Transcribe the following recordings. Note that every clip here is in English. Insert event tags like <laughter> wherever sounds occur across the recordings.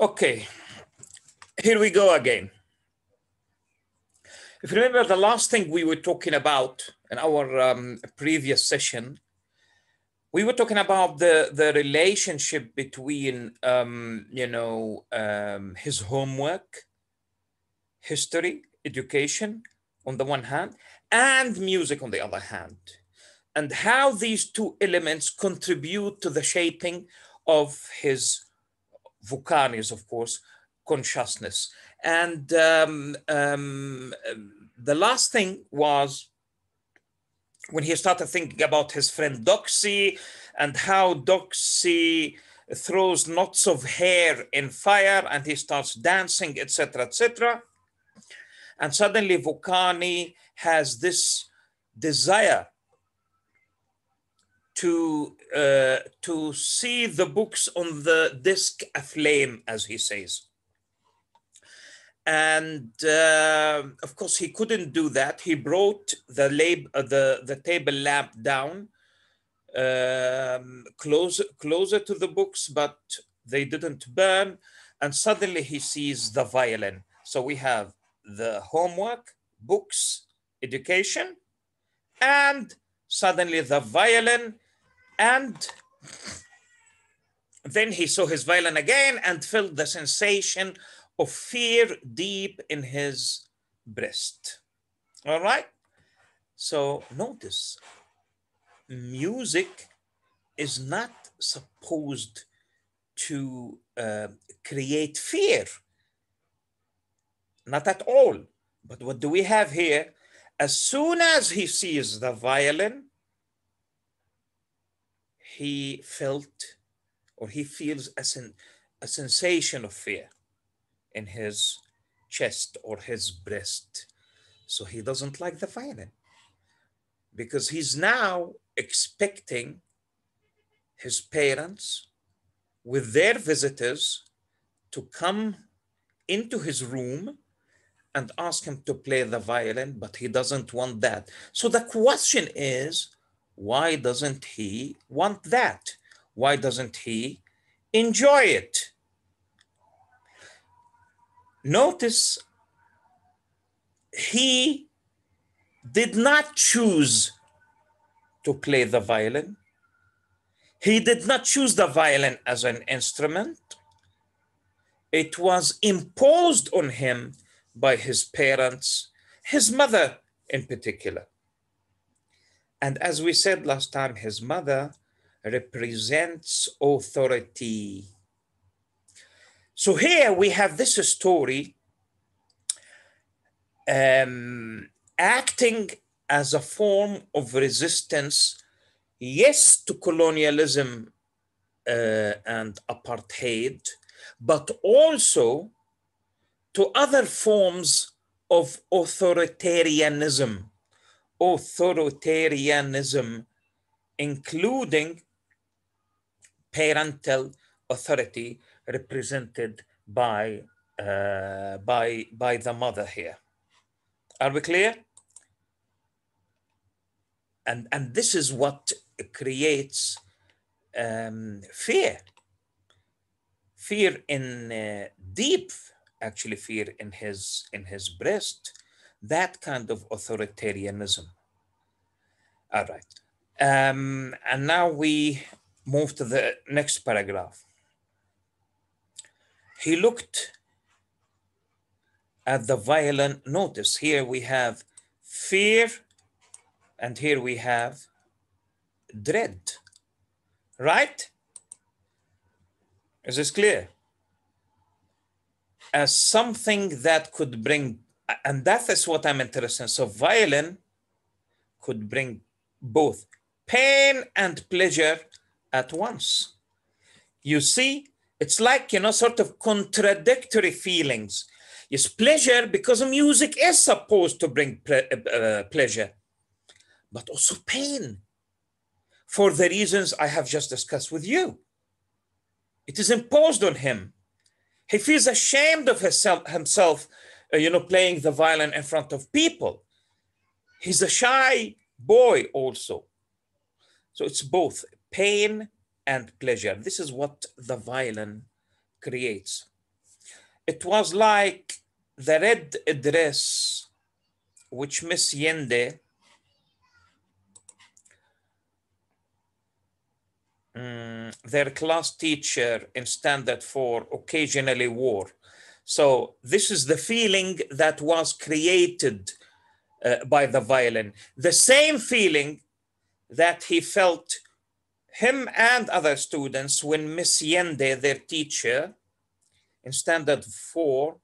Okay, here we go again. If you remember the last thing we were talking about in our um, previous session, we were talking about the, the relationship between, um, you know, um, his homework, history, education on the one hand, and music on the other hand, and how these two elements contribute to the shaping of his Vukani's, of course, consciousness. And um, um, the last thing was when he started thinking about his friend Doxy and how Doxy throws knots of hair in fire and he starts dancing, etc., etc. And suddenly Vukani has this desire to uh, to see the books on the disc aflame, as he says. And uh, of course, he couldn't do that. He brought the lab, uh, the the table lamp down um, closer closer to the books, but they didn't burn. And suddenly, he sees the violin. So we have the homework, books, education, and suddenly the violin and then he saw his violin again and felt the sensation of fear deep in his breast. All right? So notice music is not supposed to uh, create fear. Not at all. But what do we have here? As soon as he sees the violin, he felt or he feels a, sen- a sensation of fear in his chest or his breast. So he doesn't like the violin because he's now expecting his parents with their visitors to come into his room and ask him to play the violin, but he doesn't want that. So the question is why doesn't he want that? Why doesn't he enjoy it? Notice he did not choose to play the violin. He did not choose the violin as an instrument. It was imposed on him by his parents, his mother in particular. And as we said last time, his mother represents authority. So here we have this story um, acting as a form of resistance, yes, to colonialism uh, and apartheid, but also to other forms of authoritarianism authoritarianism, including parental authority represented by, uh, by, by the mother here. Are we clear? And, and this is what creates um, fear. Fear in uh, deep, actually, fear in his in his breast, that kind of authoritarianism. All right. Um, and now we move to the next paragraph. He looked at the violent notice. Here we have fear, and here we have dread. Right? Is this clear? As something that could bring and that is what I'm interested in. So violin could bring both pain and pleasure at once. You see, it's like, you know, sort of contradictory feelings. Yes, pleasure because music is supposed to bring ple- uh, pleasure, but also pain for the reasons I have just discussed with you. It is imposed on him. He feels ashamed of himself, himself uh, you know, playing the violin in front of people. He's a shy boy also. So it's both pain and pleasure. This is what the violin creates. it was like the red dress which Miss Yende mm, their class teacher in standard four occasionally wore. So this is the feeling that was created uh, by the violin. The same feeling that he felt him and other students when Miss Yende, their teacher, in standard four,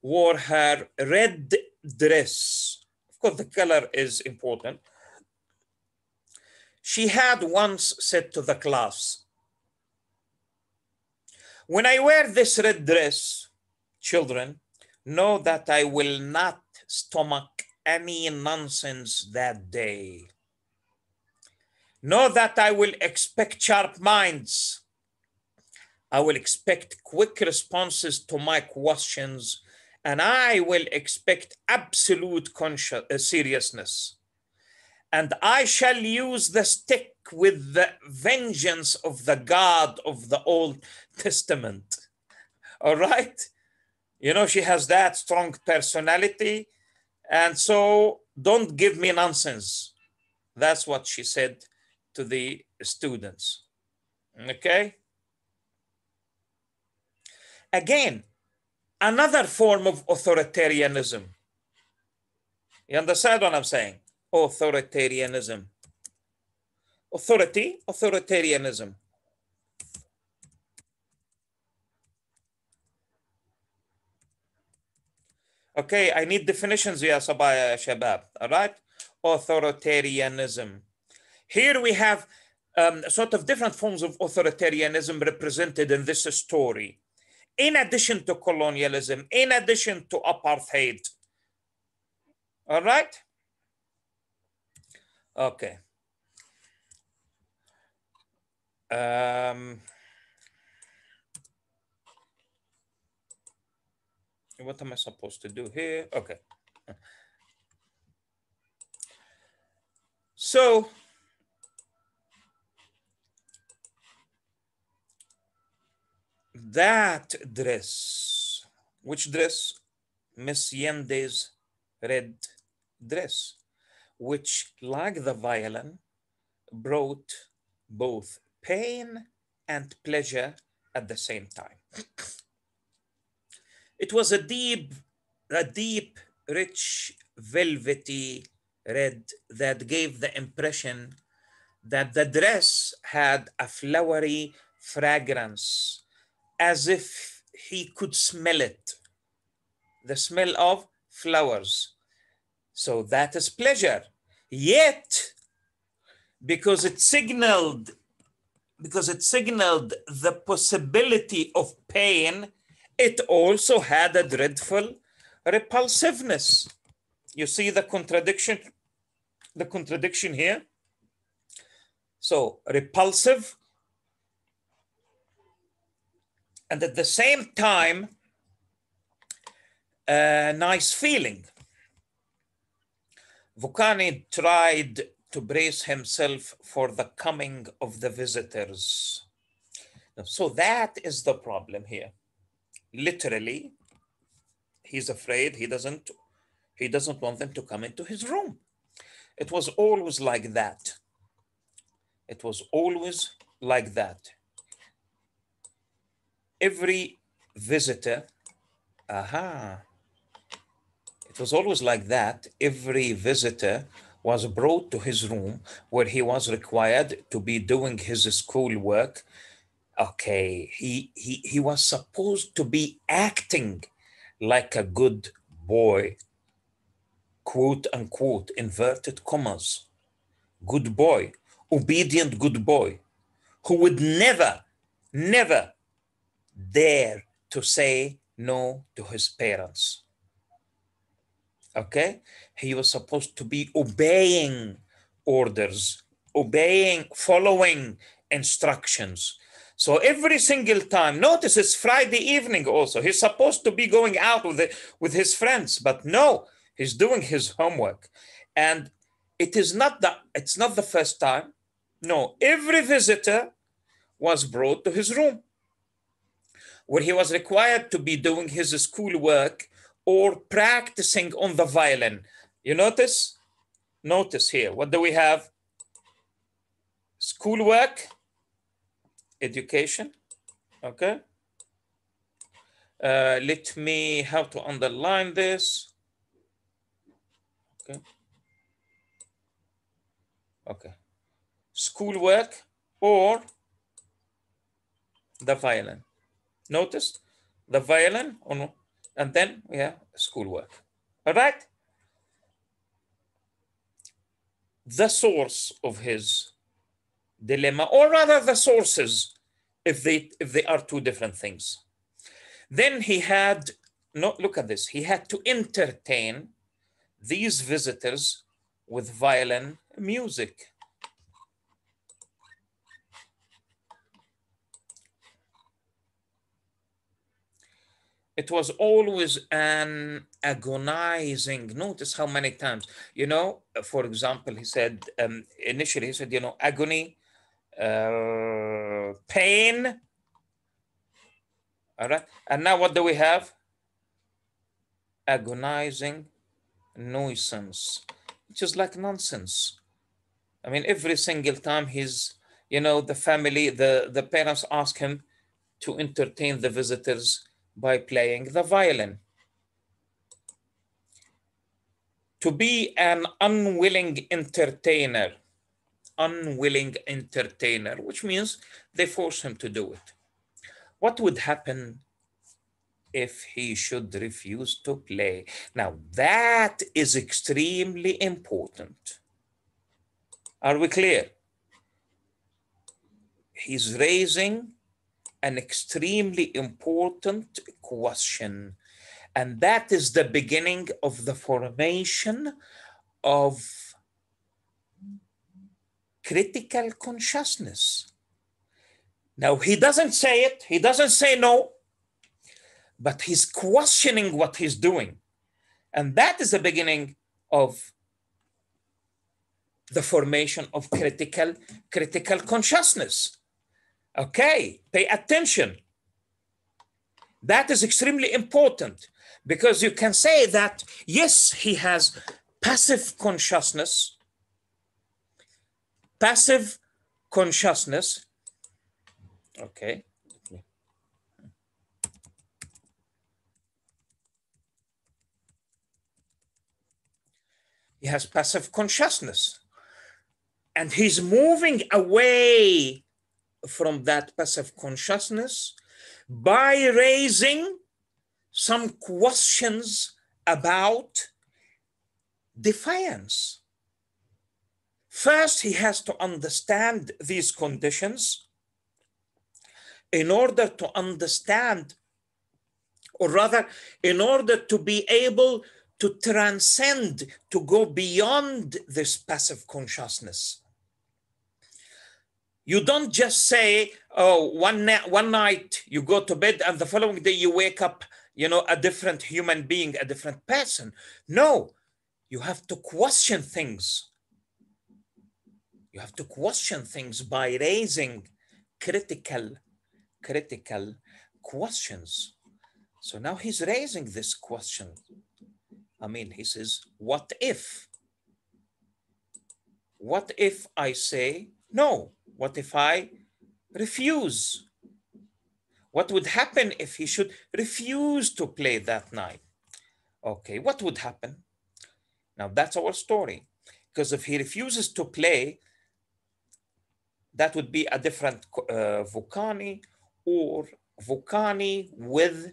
wore her red dress. Of course, the color is important. She had once said to the class, when I wear this red dress, children, know that I will not stomach any nonsense that day. Know that I will expect sharp minds. I will expect quick responses to my questions, and I will expect absolute uh, seriousness. And I shall use the stick with the vengeance of the God of the Old Testament. <laughs> All right? You know, she has that strong personality. And so don't give me nonsense. That's what she said to the students. Okay? Again, another form of authoritarianism. You understand what I'm saying? Authoritarianism. Authority, authoritarianism. Okay, I need definitions, ya Sabaya Shabab. All right? Authoritarianism. Here we have um, sort of different forms of authoritarianism represented in this story. In addition to colonialism, in addition to apartheid. All right? Okay. Um, what am I supposed to do here? Okay. So, that dress, which dress? Miss Yende's red dress, which, like the violin, brought both pain and pleasure at the same time. It was a deep, a deep, rich, velvety red that gave the impression that the dress had a flowery fragrance as if he could smell it, the smell of flowers. So that is pleasure. Yet, because it signaled, because it signaled the possibility of pain, it also had a dreadful repulsiveness. You see the contradiction, the contradiction here? So repulsive and at the same time, a nice feeling. Vukani tried to brace himself for the coming of the visitors. So that is the problem here. Literally, he's afraid he doesn't he doesn't want them to come into his room. It was always like that. It was always like that every visitor, aha, it was always like that. Every visitor was brought to his room where he was required to be doing his school work. Okay, he, he, he was supposed to be acting like a good boy, quote unquote, inverted commas, good boy, obedient good boy, who would never, never dare to say no to his parents. Okay? He was supposed to be obeying orders, obeying, following instructions. So every single time, notice it's Friday evening also. He's supposed to be going out with, the, with his friends, but no, he's doing his homework. And it is not that it's not the first time. No, every visitor was brought to his room where he was required to be doing his schoolwork or practicing on the violin. You notice? Notice here, what do we have? Schoolwork, education, okay? Uh, let me, how to underline this? Okay. Okay. Schoolwork or the violin. Notice the violin, no? and then we have schoolwork. All right? The source of his dilemma, or rather the sources, if they if they are two different things. Then he had no look at this, he had to entertain these visitors with violin music. it was always an agonizing notice how many times you know for example he said um, initially he said you know agony uh, pain. All right. And now what do we have? Agonizing nuisance. Which is like nonsense. I mean every single time he's you know the family the the parents ask him to entertain the visitors by playing the violin. To be an unwilling entertainer, unwilling entertainer, which means they force him to do it. What would happen if he should refuse to play? Now, that is extremely important. Are we clear? He's raising an extremely important question. And that is the beginning of the formation of critical consciousness. Now, he doesn't say it, he doesn't say no, but he's questioning what he's doing. And that is the beginning of the formation of critical critical consciousness Okay, pay attention. That is extremely important because you can say that, yes, he has passive consciousness, passive consciousness. Okay. He has passive consciousness and he's moving away from that passive consciousness by raising some questions about defiance. First, he has to understand these conditions in order to understand, or rather, in order to be able to transcend, to go beyond this passive consciousness. You don't just say, oh, one, na- one night you go to bed and the following day you wake up, you know, a different human being, a different person. No, you have to question things. You have to question things by raising critical, critical questions. So now he's raising this question. I mean, he says, what if? What if I say no? What if I refuse? What would happen if he should refuse to play that night? Okay, what would happen? Now that's our story. Because if he refuses to play, that would be a different uh, Vukani or Vukani with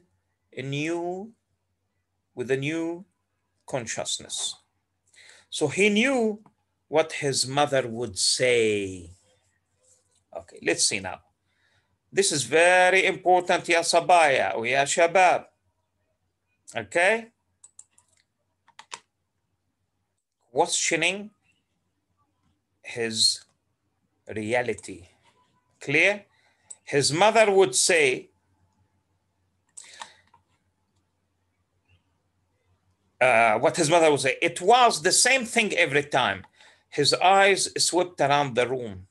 a new, with a new consciousness. So he knew what his mother would say. Okay, let's see now. This is very important, sabaya or ya shabab. Okay? Questioning his reality. Clear? His mother would say, uh, what his mother would say, it was the same thing every time. His eyes swept around the room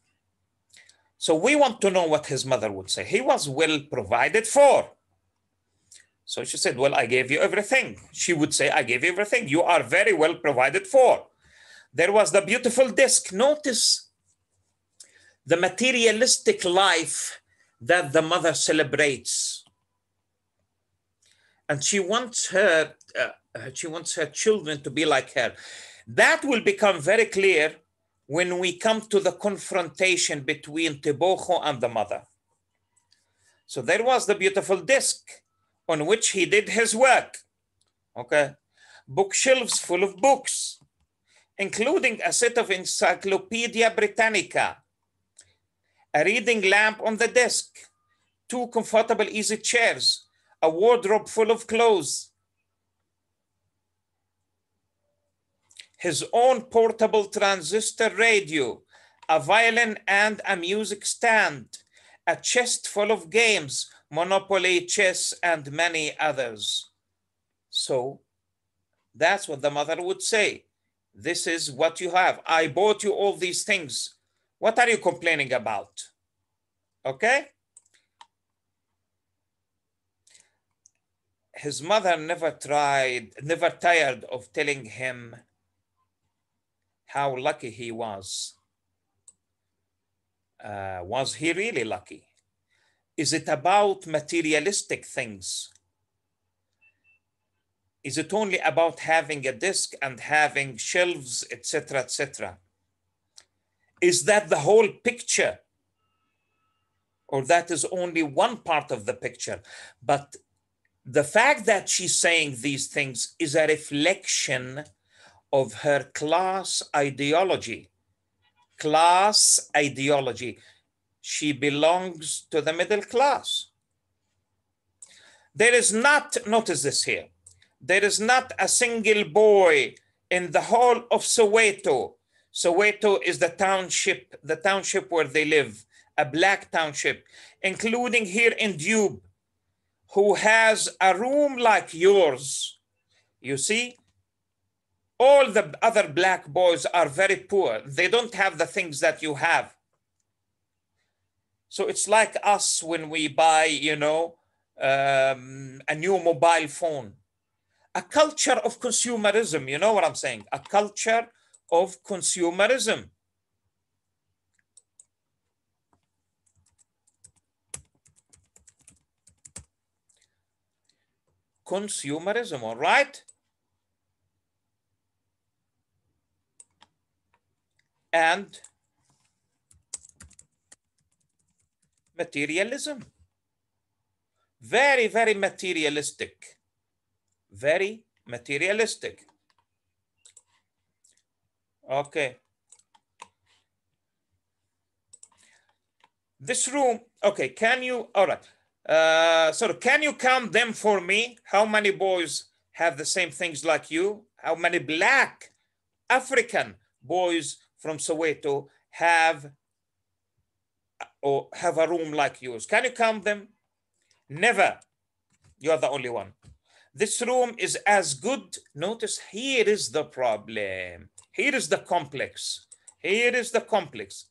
so we want to know what his mother would say. He was well provided for. So she said, Well, I gave you everything. She would say, I gave you everything. You are very well provided for. There was the beautiful disc. Notice the materialistic life that the mother celebrates. And she wants her, uh, she wants her children to be like her. That will become very clear when we come to the confrontation between Tebogo and the mother. So there was the beautiful disc on which he did his work. Okay. Bookshelves full of books, including a set of Encyclopedia Britannica, a reading lamp on the desk, two comfortable easy chairs, a wardrobe full of clothes, his own portable transistor radio, a violin and a music stand, a chest full of games, Monopoly, chess, and many others. So that's what the mother would say. This is what you have. I bought you all these things. What are you complaining about? Okay? His mother never tried, never tired of telling him how lucky he was. Uh, was he really lucky? Is it about materialistic things? Is it only about having a disk and having shelves, etc., etc.? Is that the whole picture? Or that is only one part of the picture? But the fact that she's saying these things is a reflection of her class ideology. Class ideology. She belongs to the middle class. There is not, notice this here, there is not a single boy in the whole of Soweto. Soweto is the township, the township where they live, a black township, including here in Dube, who has a room like yours. You see, all the other black boys are very poor. They don't have the things that you have. So it's like us when we buy, you know, um, a new mobile phone. A culture of consumerism, you know what I'm saying? A culture of consumerism. Consumerism, all right? and materialism. Very, very materialistic. Very materialistic. Okay. This room, okay, can you, all right. Uh, so can you count them for me? How many boys have the same things like you? How many black African boys from Soweto have or have a room like yours. Can you count them? Never. You are the only one. This room is as good. Notice here is the problem. Here is the complex. Here is the complex.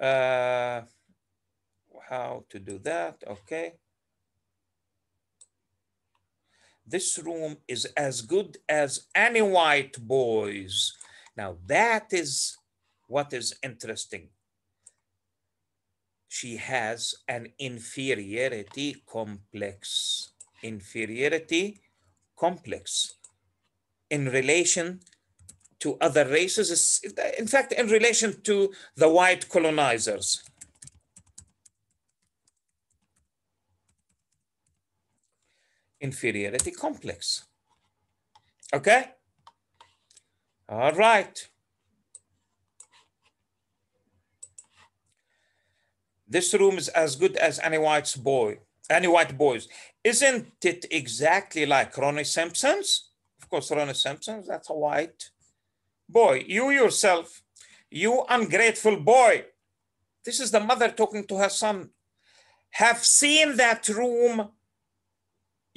Uh, how to do that? Okay. this room is as good as any white boy's. Now, that is what is interesting. She has an inferiority complex. Inferiority complex in relation to other races, in fact, in relation to the white colonizers. inferiority complex. Okay? All right. This room is as good as any white's boy, any white boys. Isn't it exactly like Ronnie Simpson's? Of course, Ronnie Simpson's, that's a white boy. You yourself, you ungrateful boy. This is the mother talking to her son. Have seen that room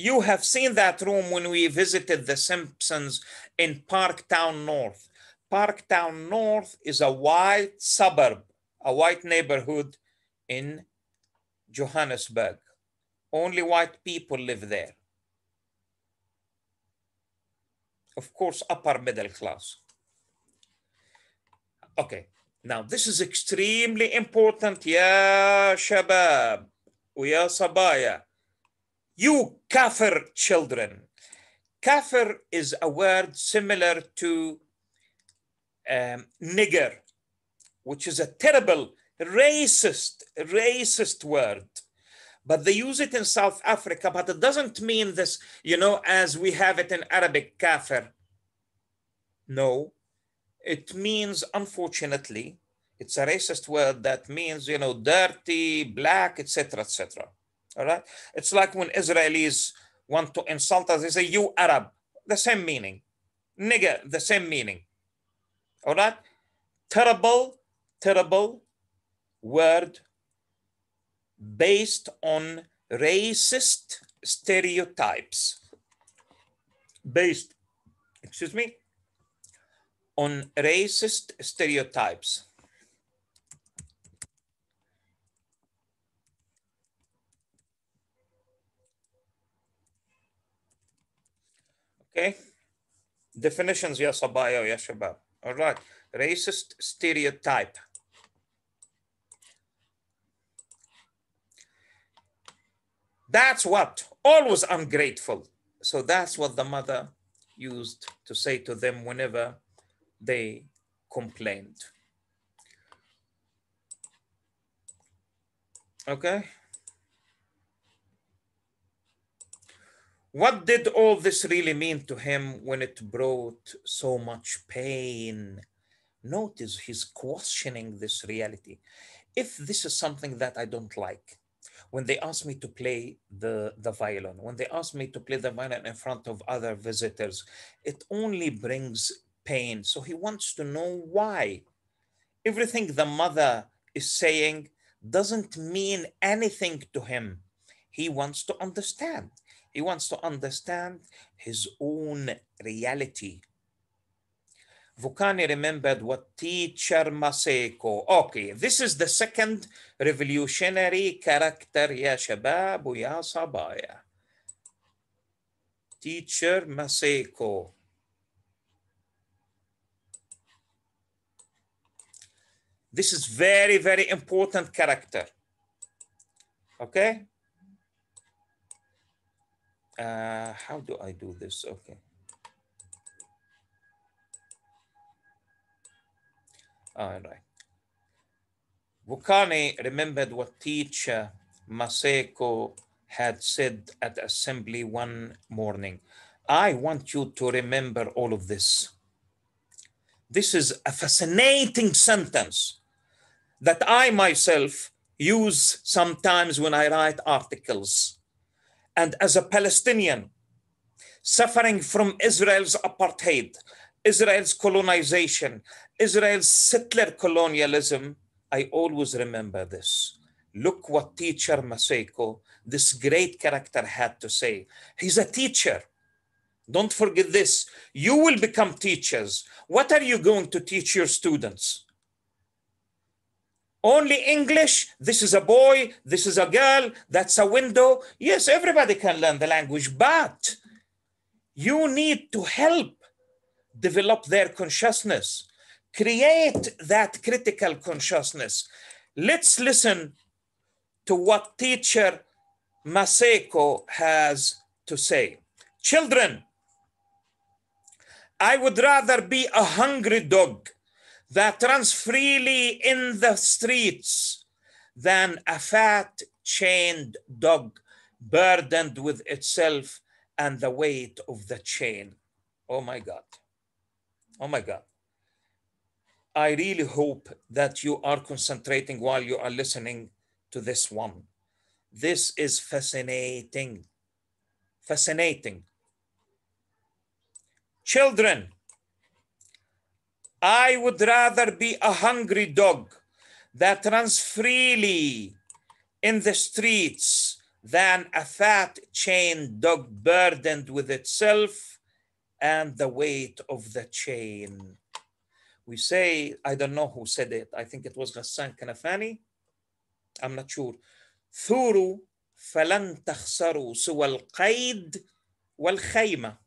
you have seen that room when we visited the Simpsons in Parktown North. Parktown North is a white suburb, a white neighborhood in Johannesburg. Only white people live there. Of course, upper middle class. Okay, now this is extremely important. Ya shabab, ya sabaya. You kafir children. Kafir is a word similar to um, nigger, which is a terrible, racist, racist word. But they use it in South Africa, but it doesn't mean this, you know, as we have it in Arabic, kafir. No, it means, unfortunately, it's a racist word that means, you know, dirty, black, etc., etc. All right. It's like when Israelis want to insult us, they say, you Arab, the same meaning. Nigger, the same meaning. All right. Terrible, terrible word based on racist stereotypes. Based, excuse me, on racist stereotypes. Okay. Definitions, ya sabaya, yes, shabab. All right. Racist stereotype. That's what, always ungrateful. So that's what the mother used to say to them whenever they complained. Okay. What did all this really mean to him when it brought so much pain? Notice he's questioning this reality. If this is something that I don't like, when they ask me to play the, the violin, when they ask me to play the violin in front of other visitors, it only brings pain. So he wants to know why. Everything the mother is saying doesn't mean anything to him. He wants to understand. He wants to understand his own reality. Vukani remembered what teacher Maseko. Okay, this is the second revolutionary character, ya shabab ya sabaya. Teacher Maseko. This is very, very important character. Okay. Uh, how do I do this? Okay. All right. Vukani remembered what teacher Maseko had said at assembly one morning. I want you to remember all of this. This is a fascinating sentence that I myself use sometimes when I write articles. And as a Palestinian suffering from Israel's apartheid, Israel's colonization, Israel's settler colonialism, I always remember this. Look what teacher Maseko, this great character, had to say. He's a teacher. Don't forget this. You will become teachers. What are you going to teach your students? Only English? This is a boy, this is a girl, that's a window. Yes, everybody can learn the language, but you need to help develop their consciousness, create that critical consciousness. Let's listen to what teacher Maseko has to say. Children, I would rather be a hungry dog that runs freely in the streets than a fat chained dog burdened with itself and the weight of the chain. Oh my God. Oh my God. I really hope that you are concentrating while you are listening to this one. This is fascinating. Fascinating. Children, I would rather be a hungry dog that runs freely in the streets than a fat chained dog burdened with itself and the weight of the chain We say, I don't know who said it, I think it was Ghassan Kanafani. I'm not sure. Thuru فلن تخسروا سوى القيد والخيمة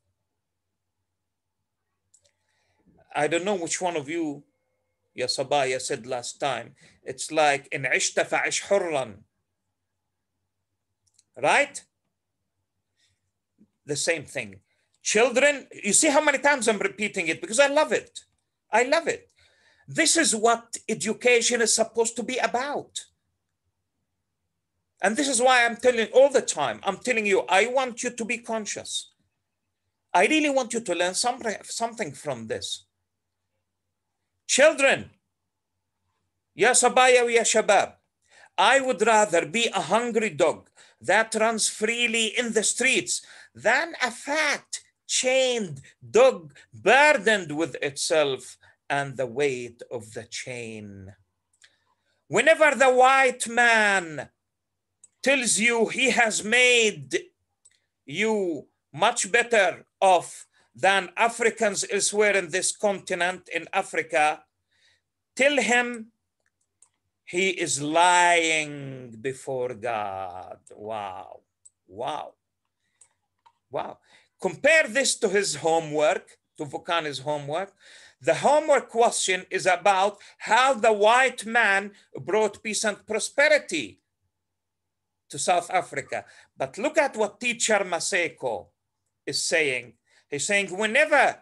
I don't know which one of you يا صبايا said last time it's like إن عشت فعش حرا right the same thing children you see how many times i'm repeating it because i love it i love it. This is what education is supposed to be about. And this is why i'm telling all the time i'm telling you i want you to be conscious. I really want you to learn something something from this. Children ya sabaya ya shabab i would rather be a hungry dog that runs freely in the streets than a fat, chained dog burdened with itself and the weight of the chain. Whenever the white man tells you he has made you much better off than Africans elsewhere in this continent, in Africa, tell him he is lying before God. Wow. Wow. Wow. Compare this to his homework, to Vukani's homework. The homework question is about how the white man brought peace and prosperity to South Africa. But look at what teacher Maseko is saying. He's saying, whenever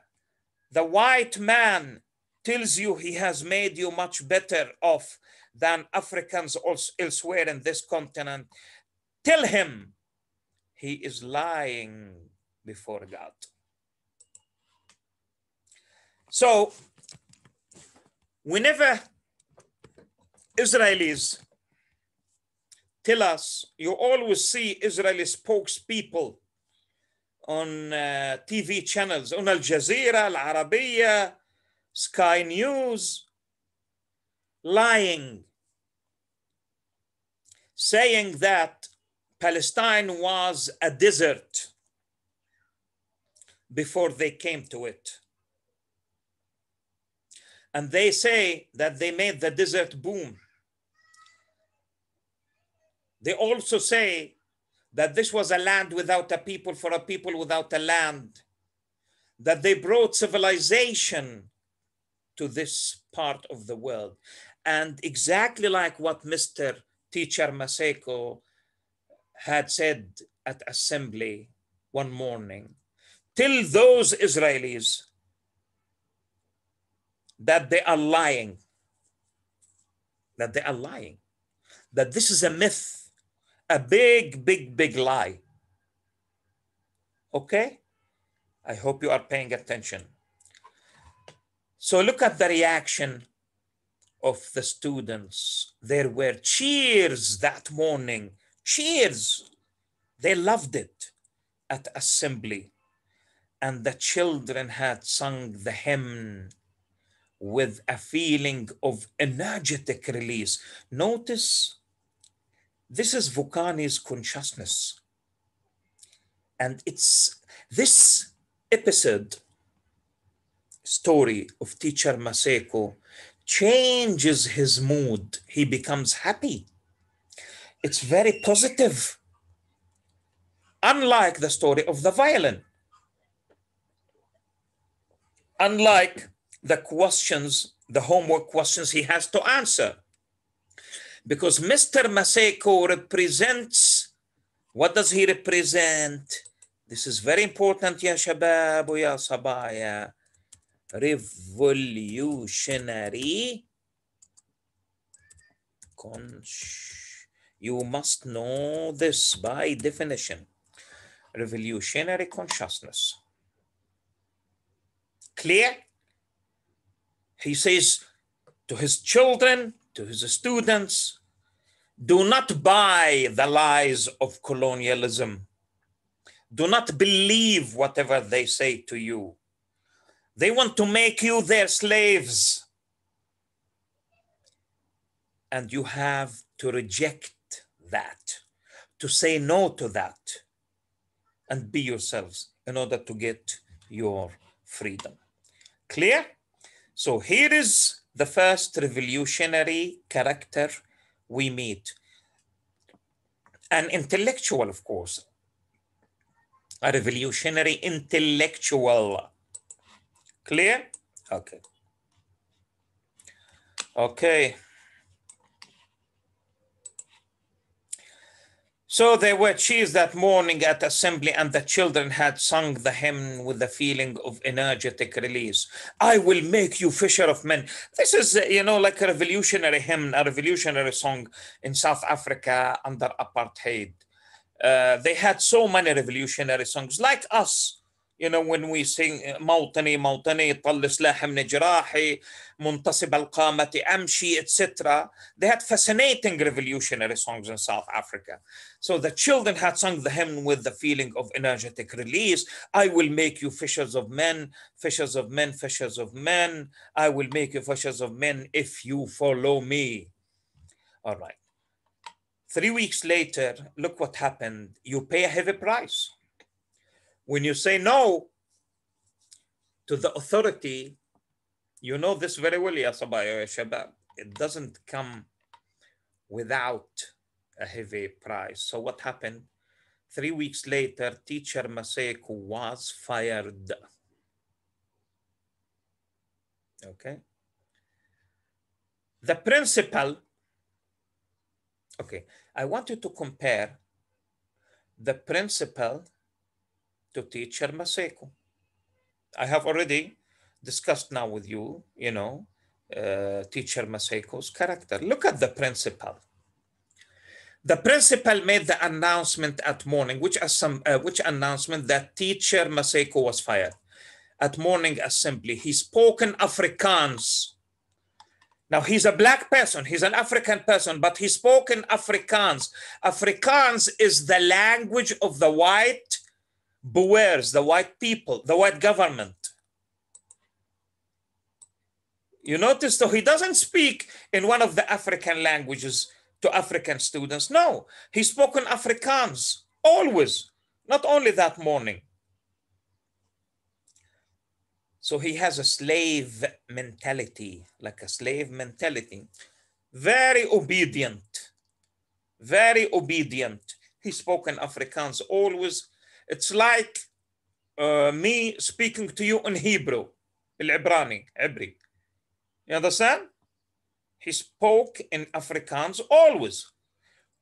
the white man tells you he has made you much better off than Africans elsewhere in this continent, tell him he is lying before God. So, whenever Israelis tell us, you always see Israeli spokespeople on uh, TV channels, on Al Jazeera, Al Arabiya, Sky News, lying, saying that Palestine was a desert before they came to it. And they say that they made the desert boom. They also say that this was a land without a people for a people without a land, that they brought civilization to this part of the world. And exactly like what Mr. Teacher Maseko had said at assembly one morning, till those Israelis that they are lying, that they are lying, that this is a myth, a big, big, big lie. Okay? I hope you are paying attention. So look at the reaction of the students. There were cheers that morning, cheers. They loved it at assembly. And the children had sung the hymn with a feeling of energetic release. Notice this is Vukani's consciousness. And it's this episode story of teacher Maseko changes his mood. He becomes happy. It's very positive. Unlike the story of the violin. Unlike the questions, the homework questions he has to answer. Because Mr. Maseko represents, what does he represent? This is very important, ya shabab, ya sabaya revolutionary you must know this by definition revolutionary consciousness clear he says to his children to his students do not buy the lies of colonialism do not believe whatever they say to you they want to make you their slaves. And you have to reject that, to say no to that, and be yourselves in order to get your freedom. Clear? So here is the first revolutionary character we meet. an intellectual, of course, a revolutionary intellectual. Clear? Okay. Okay. So they were cheers that morning at assembly, and the children had sung the hymn with the feeling of energetic release. I will make you fisher of men. This is, you know, like a revolutionary hymn, a revolutionary song in South Africa under apartheid. Uh, they had so many revolutionary songs, like us you know when we sing موطني موطني طل سلاح من جراحي منتصب القامة أمشي etc they had fascinating revolutionary songs in South Africa so the children had sung the hymn with the feeling of energetic release I will make you fishers of men fishers of men fishers of men I will make you fishers of men if you follow me all right three weeks later look what happened you pay a heavy price when you say no to the authority, you know this very well, Ya Shabab. It doesn't come without a heavy price. So what happened? Three weeks later, teacher Maseko was fired. Okay. The principal, okay, I want you to compare the principal to teacher Maseko. I have already discussed now with you, you know, uh, teacher Maseko's character. Look at the principal. The principal made the announcement at morning, which, some, uh, which announcement that teacher Maseko was fired. At morning assembly, he spoke in Afrikaans. Now he's a black person, he's an African person, but he spoke in Afrikaans. Afrikaans is the language of the white Boers, the white people, the white government. You notice though he doesn't speak in one of the African languages to African students. No, he spoke in Afrikaans always, not only that morning. So he has a slave mentality, like a slave mentality. Very obedient, very obedient. He spoke in Afrikaans always it's like uh, me speaking to you in Hebrew, Ibrani, Hebrew. You understand? He spoke in Afrikaans always,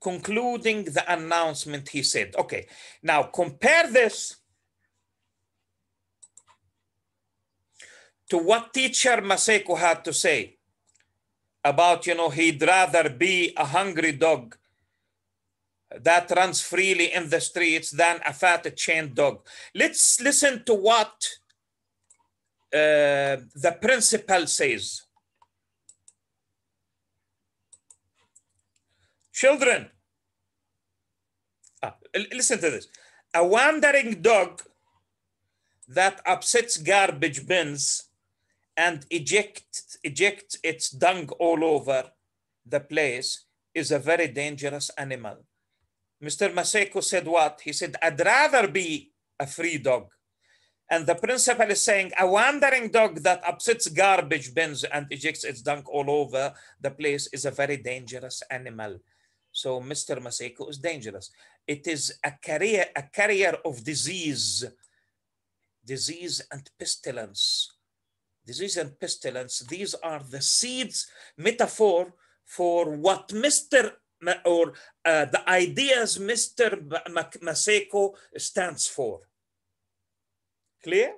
concluding the announcement he said. Okay, now compare this to what teacher Maseko had to say about, you know, he'd rather be a hungry dog that runs freely in the streets than a fat chained dog. Let's listen to what uh, the principal says. Children, ah, listen to this. A wandering dog that upsets garbage bins and ejects ejects its dung all over the place is a very dangerous animal. Mr. Maseko said what? He said, I'd rather be a free dog. And the principal is saying, a wandering dog that upsets garbage bins and ejects its dung all over the place is a very dangerous animal. So Mr. Maseko is dangerous. It is a carrier, a carrier of disease, disease and pestilence. Disease and pestilence, these are the seeds, metaphor for what Mr or uh, the ideas Mr. Maseko stands for. Clear?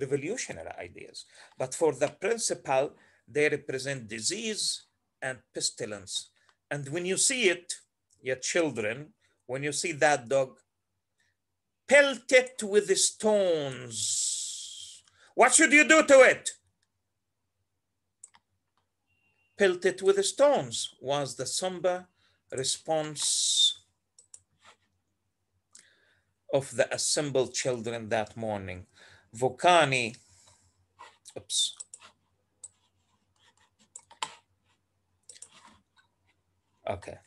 Revolutionary ideas. But for the principal, they represent disease and pestilence. And when you see it, your children, when you see that dog, pelt it with stones. What should you do to it? Pelted with stones was the somber response of the assembled children that morning. Vukani, oops. Okay.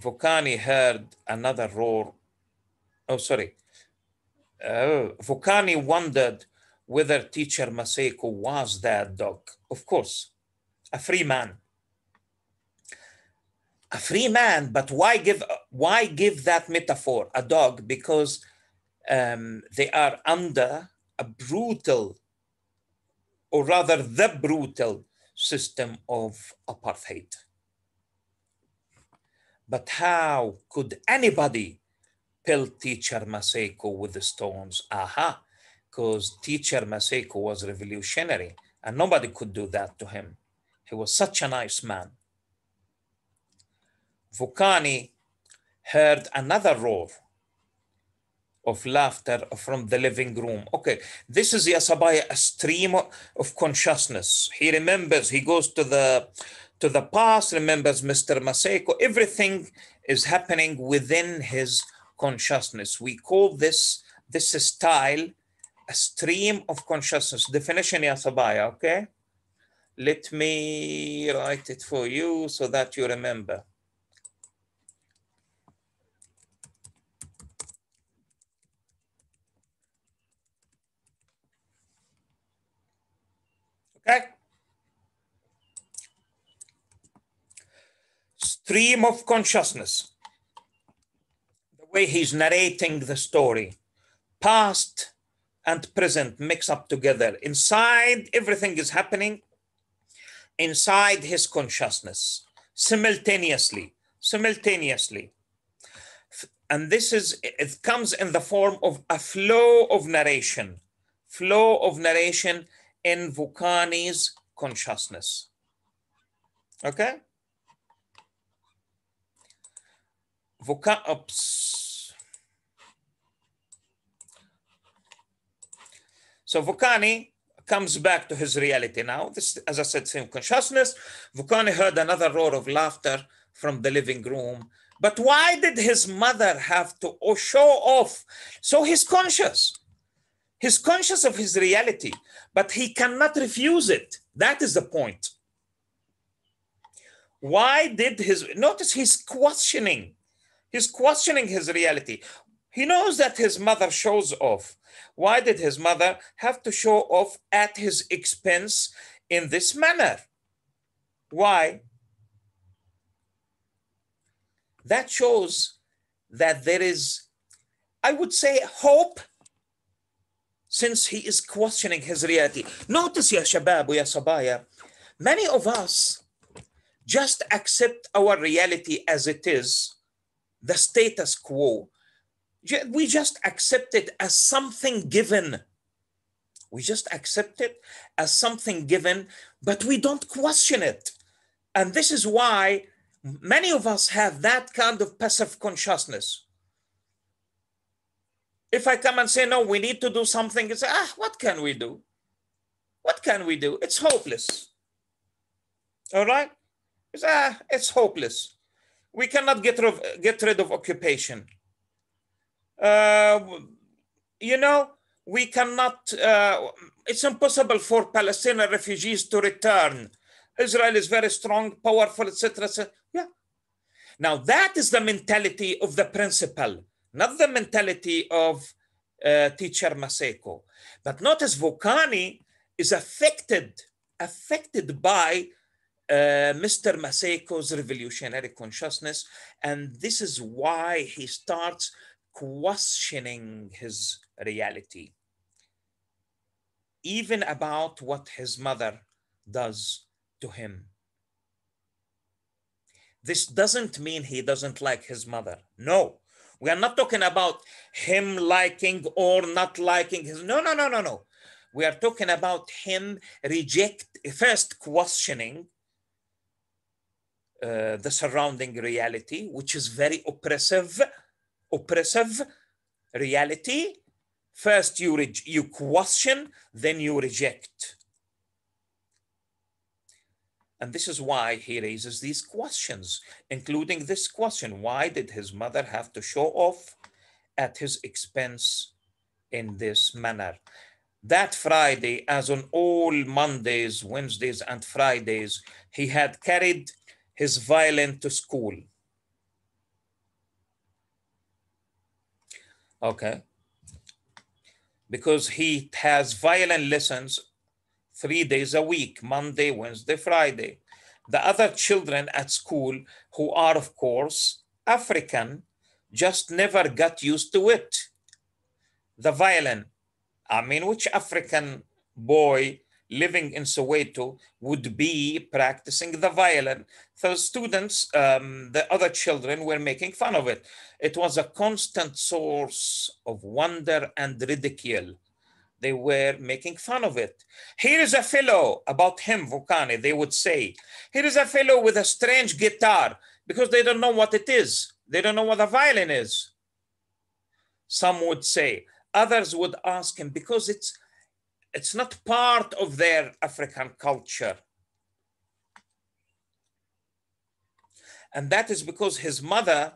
Vukani heard another roar. Oh, sorry. Uh, Vukani wondered whether teacher Maseko was that dog. Of course, a free man. a free man, but why give why give that metaphor a dog? Because um, they are under a brutal, or rather, the brutal system of apartheid. But how could anybody pelt teacher Maseko with the stones? Aha, because teacher Maseko was revolutionary and nobody could do that to him. He was such a nice man. Vukani heard another roar of laughter from the living room. Okay, this is Yasabaya, a stream of consciousness. He remembers, he goes to the to the past, remembers Mr. Maseko. Everything is happening within his consciousness. We call this this style a stream of consciousness. Definition Yasabaya, okay? Let me write it for you so that you remember. Okay. Stream of consciousness. The way he's narrating the story, past and present mix up together. Inside, everything is happening inside his consciousness simultaneously. Simultaneously. And this is, it comes in the form of a flow of narration, flow of narration in Vukani's consciousness. Okay? Vuka, oops. So Vukani comes back to his reality now. This, as I said, same consciousness. Vukani heard another roar of laughter from the living room. But why did his mother have to show off? So he's conscious. He's conscious of his reality, but he cannot refuse it. That is the point. Why did his, notice he's questioning. He's questioning his reality. He knows that his mother shows off. Why did his mother have to show off at his expense in this manner? Why? That shows that there is, I would say, hope since he is questioning his reality. Notice, ya shabab, ya sabaya, many of us just accept our reality as it is, the status quo. We just accept it as something given. We just accept it as something given, but we don't question it. And this is why many of us have that kind of passive consciousness. If I come and say, no, we need to do something, it's ah, what can we do? What can we do? It's hopeless. All right? It's, ah, it's hopeless. We cannot get rid of, get rid of occupation. Uh, you know, we cannot, uh, it's impossible for Palestinian refugees to return. Israel is very strong, powerful, etc. etc. Yeah. Now, that is the mentality of the principal not the mentality of uh, teacher Maseko. But notice Vukani is affected, affected by uh, Mr. Maseko's revolutionary consciousness. And this is why he starts questioning his reality, even about what his mother does to him. This doesn't mean he doesn't like his mother. No, we are not talking about him liking or not liking his. No, no, no, no, no. We are talking about him reject first questioning uh, the surrounding reality, which is very oppressive, oppressive reality. First, you you question, then you reject. And this is why he raises these questions, including this question why did his mother have to show off at his expense in this manner? That Friday, as on all Mondays, Wednesdays, and Fridays, he had carried his violin to school. Okay. Because he has violin lessons three days a week Monday, Wednesday, Friday. The other children at school who are, of course, African, just never got used to it. The violin. I mean, which African boy living in Soweto would be practicing the violin. So students, um, the other children were making fun of it. It was a constant source of wonder and ridicule. They were making fun of it. Here is a fellow, about him, Vukani, they would say. Here is a fellow with a strange guitar because they don't know what it is. They don't know what a violin is. Some would say. Others would ask him because it's it's not part of their African culture. And that is because his mother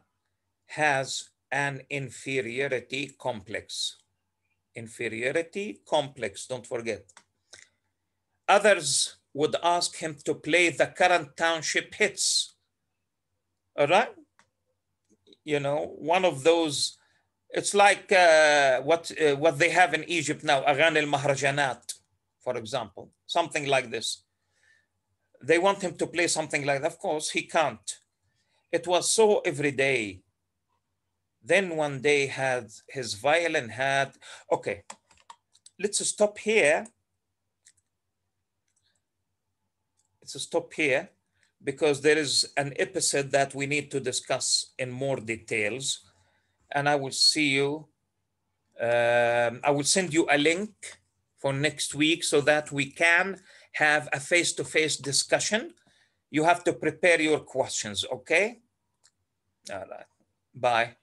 has an inferiority complex. Inferiority complex, don't forget. Others would ask him to play the current township hits. All right? You know, one of those it's like uh, what uh, what they have in Egypt now, Aghan al Mahrajanat, for example, something like this. They want him to play something like that. Of course, he can't. It was so every day. Then one day had his violin had okay. Let's stop here. Let's stop here because there is an episode that we need to discuss in more details and I will see you. Um, I will send you a link for next week so that we can have a face to face discussion. You have to prepare your questions, okay? All right. Bye.